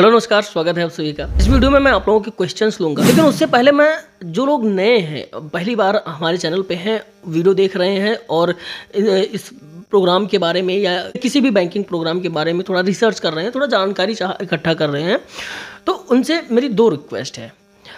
Hello, नमस्कार, स्वागत है आप सभी का। इस वीडियो में मैं आप लोगों के क्वेश्चंस लूँगा। लेकिन उससे पहले मैं, जो लोग नए हैं, पहली बार हमारे चैनल पे हैं वीडियो देख रहे हैं, और इस प्रोग्राम के बारे में या किसी भी बैंकिंग प्रोग्राम के बारे में थोड़ा रिसर्च कर रहे हैं, थोड़ा जानकारी इकट्ठा कर रहे हैं तो उनसे मेरी दो रिक्वेस्ट है।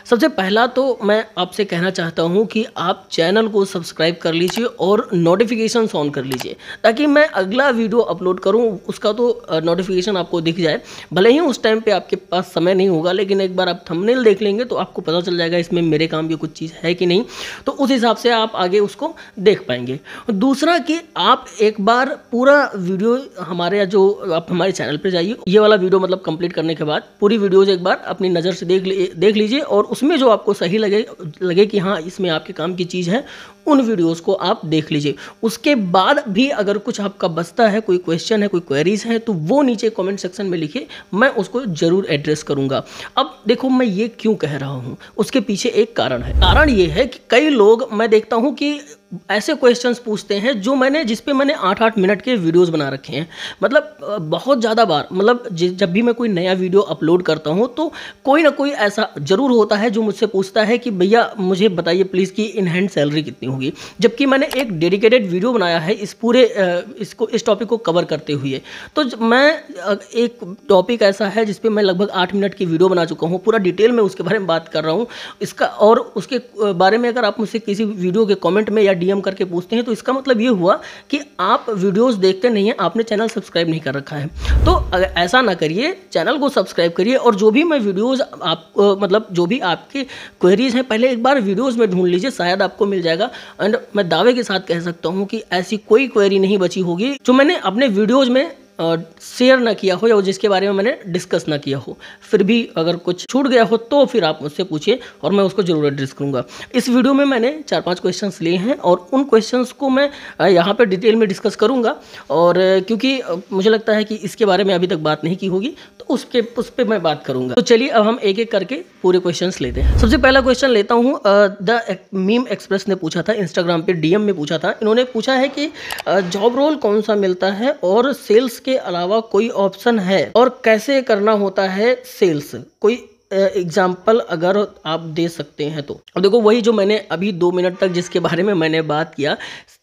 सबसे पहला तो मैं आपसे कहना चाहता हूँ कि आप चैनल को सब्सक्राइब कर लीजिए और नोटिफिकेशन ऑन कर लीजिए, ताकि मैं अगला वीडियो अपलोड करूँ, उसका तो नोटिफिकेशन आपको दिख जाए। भले ही उस टाइम पे आपके पास समय नहीं होगा, लेकिन एक बार आप थंबनेल देख लेंगे तो आपको पता चल जाएगा इसमें मेरे काम की कुछ चीज़ है कि नहीं। तो उस हिसाब से आप आगे उसको देख पाएँगे। दूसरा कि आप एक बार पूरा वीडियो हमारे जो आप हमारे चैनल पर जाइए, ये वाला वीडियो मतलब कंप्लीट करने के बाद पूरी वीडियोज़ एक बार अपनी नज़र से देख देख लीजिए और उसमें जो आपको सही लगे लगे कि हाँ इसमें आपके काम की चीज़ है, उन वीडियोस को आप देख लीजिए। उसके बाद भी अगर कुछ आपका बचता है, कोई क्वेश्चन है, कोई क्वेरीज है तो वो नीचे कमेंट सेक्शन में लिखिए, मैं उसको ज़रूर एड्रेस करूँगा। अब देखो, मैं ये क्यों कह रहा हूँ? उसके पीछे एक कारण है। कारण ये है कि कई लोग, मैं देखता हूँ कि ऐसे क्वेश्चंस पूछते हैं जो मैंने, जिस पे मैंने आठ आठ मिनट के वीडियोस बना रखे हैं। मतलब बहुत ज़्यादा बार मतलब जब भी मैं कोई नया वीडियो अपलोड करता हूँ तो कोई ना कोई ऐसा ज़रूर होता है जो मुझसे पूछता है कि, भैया, मुझे बताइए प्लीज़ कि इन हैंड सैलरी कितनी होगी? जबकि मैंने एक डेडिकेटेड वीडियो बनाया है इस पूरे इसको, इस टॉपिक को कवर करते हुए। तो मैं एक टॉपिक ऐसा है जिसपे मैं लगभग आठ मिनट की वीडियो बना चुका हूँ। पूरा डिटेल में उसके बारे में बात कर रहा हूँ। इसका और उसके बारे में अगर आप मुझसे किसी वीडियो के कॉमेंट में या डीएम करके पूछते हैं तो इसका मतलब ये हुआ कि आप वीडियोस देखते नहीं हैं, आपने चैनल सब्सक्राइब नहीं कर रखा है। तो ऐसा ना करिए, चैनल को सब्सक्राइब करिए और जो भी मैं वीडियोस आप मतलब जो भी आपके क्वेरीज हैं, पहले एक बार वीडियोस में ढूंढ लीजिए, शायद आपको मिल जाएगा। एंड मैं दावे के साथ कह सकता हूँ कि ऐसी कोई क्वेरी नहीं बची होगी जो मैंने अपने वीडियोज़ में शेयर ना किया हो या जिसके बारे में मैंने डिस्कस ना किया हो। फिर भी अगर कुछ छूट गया हो तो फिर आप मुझसे पूछिए और मैं उसको ज़रूर एड्रेस करूँगा। इस वीडियो में मैंने चार पाँच क्वेश्चंस लिए हैं और उन क्वेश्चंस को मैं यहाँ पर डिटेल में डिस्कस करूँगा। और क्योंकि मुझे लगता है कि इसके बारे में अभी तक बात नहीं की होगी तो उसके, उस पर मैं बात करूँगा। तो चलिए अब हम एक एक करके पूरे क्वेश्चन लेते हैं। सबसे पहला क्वेश्चन लेता हूँ द मीम एक्सप्रेस ने पूछा था इंस्टाग्राम पे डीएम में पूछा था। इन्होंने पूछा है कि जॉब रोल कौन सा मिलता है और सेल्स के अलावा कोई ऑप्शन है? और कैसे करना होता है सेल्स? कोई एग्ज़ाम्पल अगर आप दे सकते हैं तो। अब देखो, वही जो मैंने अभी दो मिनट तक जिसके बारे में मैंने बात किया,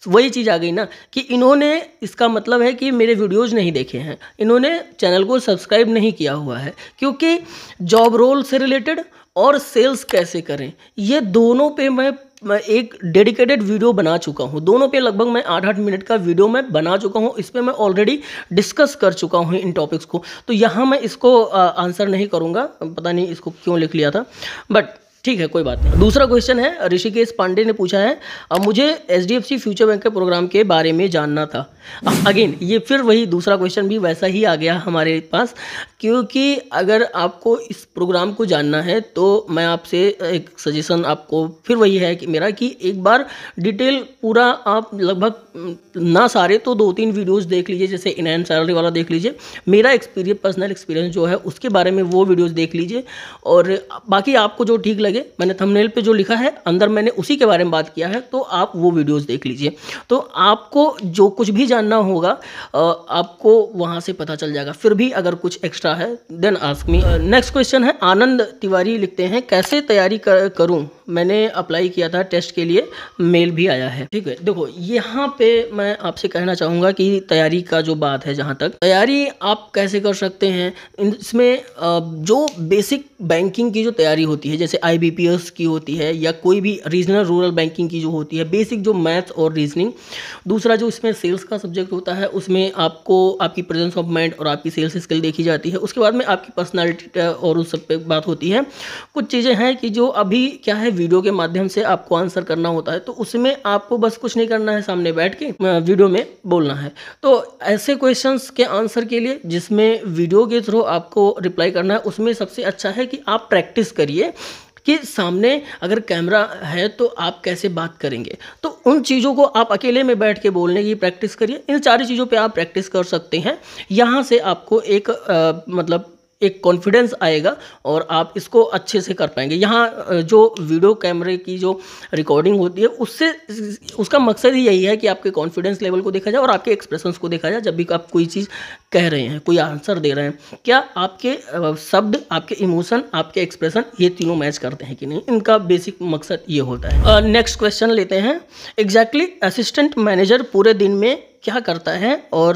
वही चीज़ आ गई ना कि इन्होंने, इसका मतलब है कि मेरे वीडियोज़ नहीं देखे हैं। इन्होंने चैनल को सब्सक्राइब नहीं किया हुआ है। क्योंकि जॉब रोल से रिलेटेड और सेल्स कैसे करें? ये दोनों पे मैं मैं एक डेडिकेटेड वीडियो बना चुका हूँ। दोनों पे लगभग मैं आठ आठ मिनट का वीडियो मैं बना चुका हूँ। इस पर मैं ऑलरेडी डिस्कस कर चुका हूँ इन टॉपिक्स को। तो यहाँ मैं इसको आंसर नहीं करूँगा। पता नहीं इसको क्यों लिख लिया था। बट ठीक है, कोई बात नहीं। दूसरा क्वेश्चन है, ऋषिकेश पांडे ने पूछा है, अब मुझे H D F C future bank के प्रोग्राम के बारे में जानना था। अगेन ये फिर वही दूसरा क्वेश्चन भी वैसा ही आ गया हमारे पास, क्योंकि अगर आपको इस प्रोग्राम को जानना है तो मैं आपसे एक सजेशन आपको फिर वही है कि मेरा कि एक बार डिटेल पूरा आप लगभग, ना सारे तो दो तीन वीडियोस देख लीजिए, जैसे इन सैलरी वाला देख लीजिए। मेरा एक्सपीरियंस पर्सनल एक्सपीरियंस जो है, उसके बारे में वो वीडियोज़ देख लीजिए। और बाकी आपको जो ठीक मैंने थंबनेल पे जो लिखा है अंदर मैंने उसी के बारे में बात किया है तो आप वो वीडियोस देख लीजिए। तो आपको जो कुछ भी जानना होगा आपको वहाँ से पता चल जाएगा। फिर भी अगर कुछ एक्स्ट्रा है then ask me next question है आनंद तिवारी लिखते हैं कैसे तैयारी कर, करूँ? मैंने अप्लाई किया था टेस्ट के लिए मेल भी आया है। ठीक है देखो यहाँ पे मैं आपसे कहना चाहूँगा कि तैयारी का जो बात है जहाँ तक तैयारी आप कैसे कर सकते हैं? इसमें जो बेसिक बैंकिंग की जो तैयारी होती है जैसे आई की होती है या कोई भी रीजनल रूरल बैंकिंग की जो होती है बेसिक जो मैथ और रीजनिंग दूसरा जो इसमें सेल्स का सब्जेक्ट होता है, उसमें आपको आपकी प्रेजेंस ऑफ़ माइंड और आपकी सेल्स स्किल देखी जाती है। उसके बाद में आपकी पर्सनैलिटी और उस सब पे बात होती है। कुछ चीज़ें हैं कि जो अभी क्या है वीडियो के माध्यम से आपको आंसर करना होता है तो उसमें आपको बस कुछ नहीं करना है, सामने बैठ के वीडियो में बोलना है। तो ऐसे क्वेश्चंस के आंसर के लिए, जिसमें वीडियो के थ्रू आपको रिप्लाई करना है, उसमें सबसे अच्छा है कि आप प्रैक्टिस करिए। कि सामने अगर कैमरा है तो आप कैसे बात करेंगे? तो उन चीज़ों को आप अकेले में बैठ के बोलने की प्रैक्टिस करिए। इन सारी चीज़ों पे आप प्रैक्टिस कर सकते हैं। यहाँ से आपको एक आ, मतलब एक कॉन्फिडेंस आएगा और आप इसको अच्छे से कर पाएँगे। यहाँ जो वीडियो कैमरे की जो रिकॉर्डिंग होती है, उससे, उसका मकसद ही यही है कि आपके कॉन्फिडेंस लेवल को देखा जाए और आपके एक्सप्रेशंस को देखा जाए। जब भी आप कोई चीज़ कह रहे हैं, कोई आंसर दे रहे हैं, क्या आपके शब्द, आपके इमोशन आपके एक्सप्रेशन ये तीनों मैच करते हैं कि नहीं? इनका बेसिक मकसद ये होता है। नेक्स्ट क्वेश्चन लेते हैं। एग्जैक्टली असिस्टेंट मैनेजर पूरे दिन में क्या करता है? और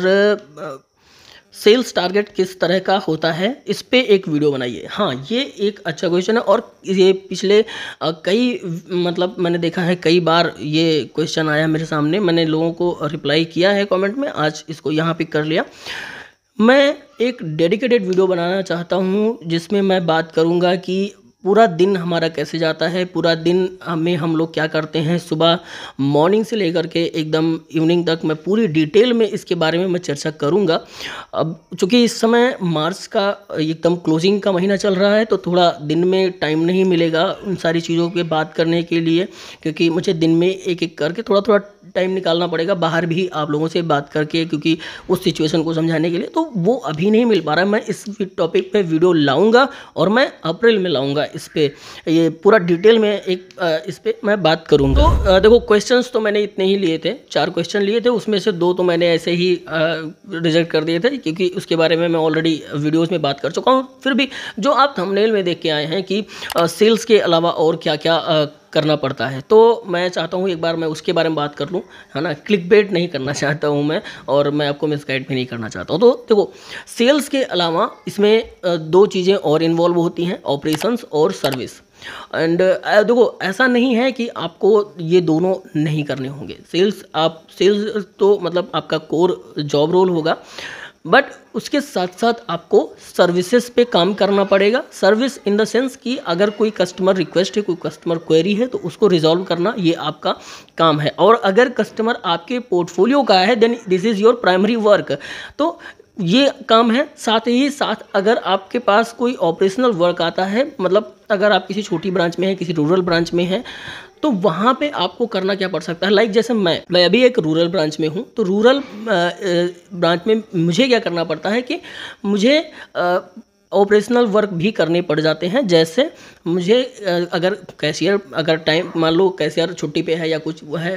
सेल्स टारगेट किस तरह का होता है, इस पर एक वीडियो बनाइए। हाँ ये एक अच्छा क्वेश्चन है और ये पिछले कई मतलब मैंने देखा है, कई बार ये क्वेश्चन आया मेरे सामने, मैंने लोगों को रिप्लाई किया है कमेंट में, आज इसको यहाँ पिक कर लिया। मैं एक डेडिकेटेड वीडियो बनाना चाहता हूँ, जिसमें मैं बात करूँगा कि पूरा दिन हमारा कैसे जाता है? पूरा दिन हमें हम लोग क्या करते हैं? सुबह मॉर्निंग से लेकर के एकदम इवनिंग तक मैं पूरी डिटेल में इसके बारे में मैं चर्चा करूँगा। अब चूँकि इस समय मार्च का एकदम क्लोजिंग का महीना चल रहा है तो थोड़ा दिन में टाइम नहीं मिलेगा उन सारी चीज़ों पे बात करने के लिए, क्योंकि मुझे दिन में एक एक करके थोड़ा थोड़ा टाइम निकालना पड़ेगा, बाहर भी आप लोगों से बात करके, क्योंकि उस सिचुएशन को समझाने के लिए तो वो अभी नहीं मिल पा रहा। मैं इस टॉपिक पे वीडियो लाऊँगा और मैं अप्रैल में लाऊँगा इस पर ये पूरा डिटेल में एक इस पर मैं बात करूँगा। तो देखो क्वेश्चन तो मैंने इतने ही लिए थे, चार क्वेश्चन लिए थे, उसमें से दो तो मैंने ऐसे ही रिजेक्ट कर दिए थे, क्योंकि उसके बारे में मैं ऑलरेडी वीडियोज़ में बात कर चुका हूँ। फिर भी जो आप थंबनेल में देख के आए हैं कि सेल्स के अलावा और क्या क्या करना पड़ता है। तो मैं चाहता हूँ एक बार मैं उसके बारे में बात कर लूँ, है ना? क्लिक बेट नहीं करना चाहता हूँ मैं और मैं आपको मिसगाइड भी नहीं करना चाहता हूँ। तो देखो, सेल्स के अलावा इसमें दो चीज़ें और इन्वॉल्व होती हैं, ऑपरेशंस और सर्विस। एंड देखो, ऐसा नहीं है कि आपको ये दोनों नहीं करने होंगे। सेल्स, आप, सेल्स तो मतलब आपका कोर जॉब रोल होगा। बट उसके साथ साथ आपको सर्विसेज़ पे काम करना पड़ेगा। सर्विस इन द सेंस कि अगर कोई कस्टमर रिक्वेस्ट है, कोई कस्टमर क्वेरी है तो उसको रिजॉल्व करना ये आपका काम है। और अगर कस्टमर आपके पोर्टफोलियो का है then this is your primary work तो ये काम है, साथ ही साथ अगर आपके पास कोई ऑपरेशनल वर्क आता है मतलब अगर आप किसी छोटी ब्रांच में हैं, किसी रूरल ब्रांच में हैं तो वहाँ पे आपको करना क्या पड़ सकता है? लाइक जैसे मैं मैं अभी एक रूरल ब्रांच में हूँ तो रूरल ब्रांच में मुझे क्या करना पड़ता है कि मुझे ऑपरेशनल वर्क भी करने पड़ जाते हैं। जैसे मुझे अगर कैशियर, अगर टाइम मान लो कैशियर छुट्टी पे है या कुछ वो है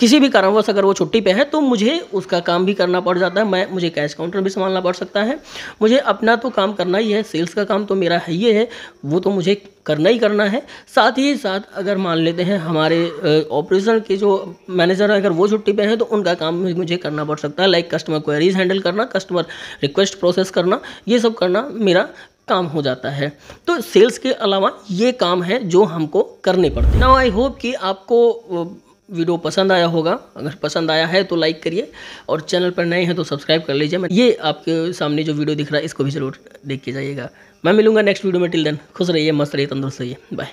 किसी भी कारणवश अगर वो छुट्टी पे है तो मुझे उसका काम भी करना पड़ जाता है। मैं, मुझे कैश काउंटर भी संभालना पड़ सकता है। मुझे अपना तो काम करना ही है सेल्स का काम तो मेरा है ही है, वो तो मुझे करना ही करना है। साथ ही साथ अगर मान लेते हैं हमारे ऑपरेशन के जो मैनेजर हैं, अगर वो छुट्टी पे हैं तो उनका काम मुझे करना पड़ सकता है। लाइक कस्टमर क्वेरीज हैंडल करना कस्टमर रिक्वेस्ट प्रोसेस करना, ये सब करना मेरा काम हो जाता है। तो सेल्स के अलावा ये काम है जो हमको करने पड़ते हैं। नाउ आई होप कि आपको वीडियो पसंद आया होगा, अगर पसंद आया है तो लाइक करिए, और चैनल पर नए हैं तो सब्सक्राइब कर लीजिए। मैं ये आपके सामने जो वीडियो दिख रहा है, इसको भी ज़रूर देख के जाइएगा। मैं मिलूँगा नेक्स्ट वीडियो में। टिल देन खुश रहिए, मस्त रहिए, तंदुरुस्त रहिए। बाय